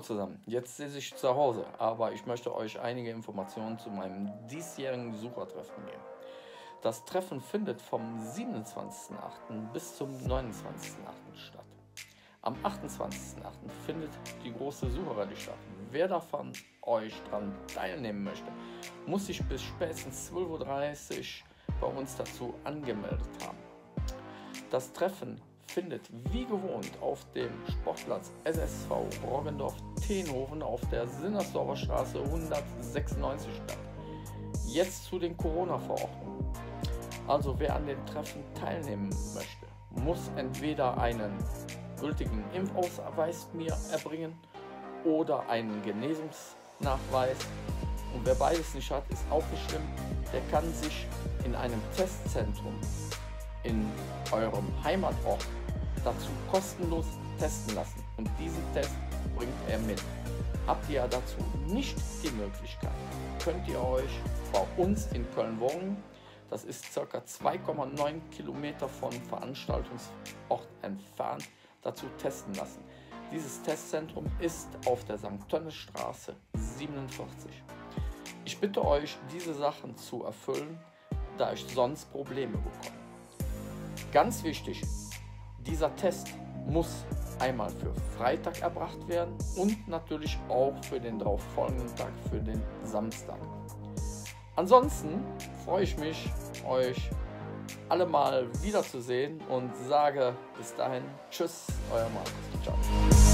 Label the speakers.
Speaker 1: Zusammen, jetzt sitze ich zu Hause, aber ich möchte euch einige Informationen zu meinem diesjährigen Besuchertreffen geben. Das Treffen findet vom 27.08. bis zum 29.08. statt. Am 28.08. findet die große Sucherrallye statt. Wer davon euch daran teilnehmen möchte, muss sich bis spätestens 12.30 Uhr bei uns dazu angemeldet haben. Das Treffen findet wie gewohnt auf dem Sportplatz SSV Roggendorf-Tenhofen auf der Sinnersdorfer Straße 196 statt. Jetzt zu den Corona-Verordnungen. Also wer an den Treffen teilnehmen möchte, muss entweder einen gültigen Impfausweis mir erbringen oder einen Genesungsnachweis. Und wer beides nicht hat, ist auch schlimm. Der kann sich in einem Testzentrum in eurem Heimatort dazu kostenlos testen lassen. Und diesen Test bringt er mit. Habt ihr dazu nicht die Möglichkeit, könnt ihr euch bei uns in Köln wohnen. Das ist ca. 2,9 Kilometer vom Veranstaltungsort entfernt, dazu testen lassen. Dieses Testzentrum ist auf der St. Tönnes Straße 47. Ich bitte euch, diese Sachen zu erfüllen, da ich sonst Probleme bekomme. Ganz wichtig, dieser Test muss einmal für Freitag erbracht werden und natürlich auch für den darauf folgenden Tag, für den Samstag. Ansonsten freue ich mich, euch alle mal wiederzusehen und sage bis dahin Tschüss, euer Markus. Ciao.